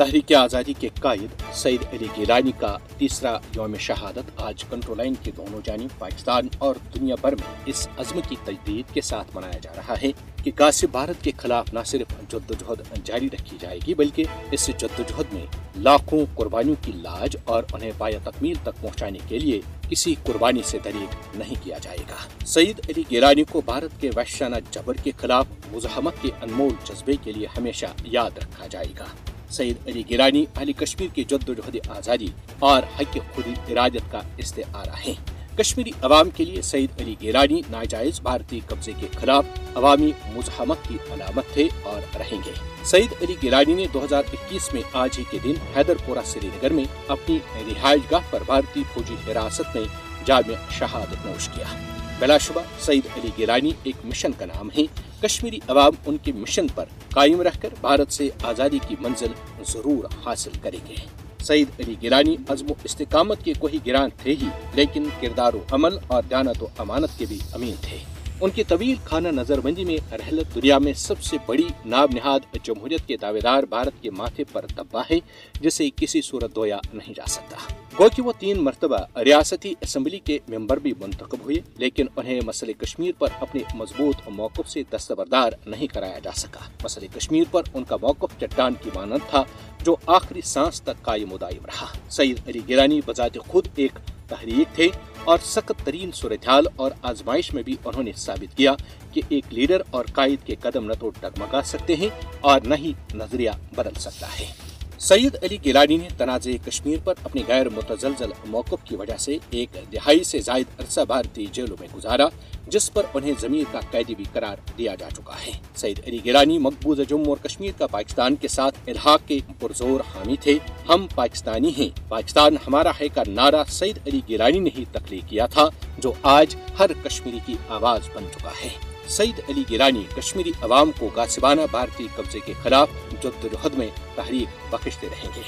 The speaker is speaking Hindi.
तहरीक आज़ादी के कायद सईद अली गिलानी का तीसरा योम शहादत आज कंट्रोल लाइन के दोनों जानब पाकिस्तान और दुनिया भर में इस अज़म की तजदीद के साथ मनाया जा रहा है कि गासिब भारत के खिलाफ न सिर्फ़ जद्दोजहद जारी रखी जाएगी, बल्कि इस जद्दोजहद में लाखों कुर्बानियों की लाज और उन्हें पाया तकमील तक पहुँचाने के लिए किसी कुर्बानी से दरीक नहीं किया जाएगा। सईद अली गिलानी को भारत के वैश्याना जबर के खिलाफ मुजाहमत के अनमोल जज्बे के लिए हमेशा याद रखा जाएगा। सईद अली गिरानी, अली कश्मीर की जद्दोजहद आज़ादी और हक खुद इरादत का इस्तेरा है। कश्मीरी अवाम के लिए सईद अली गिरानी नाजायज भारतीय कब्जे के खिलाफ अवामी मुजाहमत की अलामत थे और रहेंगे। सईद अली गिरानी ने 2021 में आज ही के दिन हैदरपुरा श्रीनगर में अपनी रिहायश गाह पर भारतीय फौजी हिरासत में जाम शहादत नोश किया। बिलाशुबा, सईद अली गिलानी एक मिशन का नाम है। कश्मीरी अवाम उनके मिशन पर कायम रहकर भारत से आज़ादी की मंजिल ज़रूर हासिल करेंगे। सईद अली गिलानी अजम इस्तकामत के कोई गिरान थे ही, लेकिन किरदार अमल और दयानत अमानत के भी अमीन थे। उनकी तवील खाना नजरबंदी में रहलत दुनिया में सबसे बड़ी नाब नहाद जमहूरियत के दावेदार भारत के माथे पर दब्बा है, जिसे किसी सूरत धोया नहीं जा सकता। गो कि वो तीन मरतबा रियासती असम्बली के मेंबर भी मुंतब हुए, लेकिन उन्हें मसले कश्मीर पर अपने मज़बूत मौकफ से दस्तबरदार नहीं कराया जा सका। मसले कश्मीर पर उनका मौकफ चट्टान की मानद था, जो आखिरी सांस तक कायम उदायम रहा। सईद अली गिरानी बजात खुद एक तहरीक थे और सख्त तरीन सूरत और आजमाइश में भी उन्होंने साबित किया कि एक लीडर और कायद के कदम न तो डगमगा सकते हैं और न ही नज़रिया बदल सकता है। सैयद अली गिलानी ने तनाज़ कश्मीर पर अपने गैर मुतजलजल मौकफ की वजह से एक दिहाई से जायद अरसा भारतीय जेलों में गुजारा, जिस पर उन्हें जमीर का कैदी भी करार दिया जा चुका है। सईद अली गिलानी मकबूज जम्मू और कश्मीर का पाकिस्तान के साथ इलाहाक के पुरजोर हामी थे। हम पाकिस्तानी हैं। पाकिस्तान हमारा है का नारा सईद अली गिलानी ने ही तकलीफ़ किया था, जो आज हर कश्मीरी की आवाज़ बन चुका है। सईद अली गिरानी कश्मीरी अवाम को गासिबाना भारतीय कब्जे के खिलाफ जद्दोजहद में तहरीक बख्शते रहेंगे।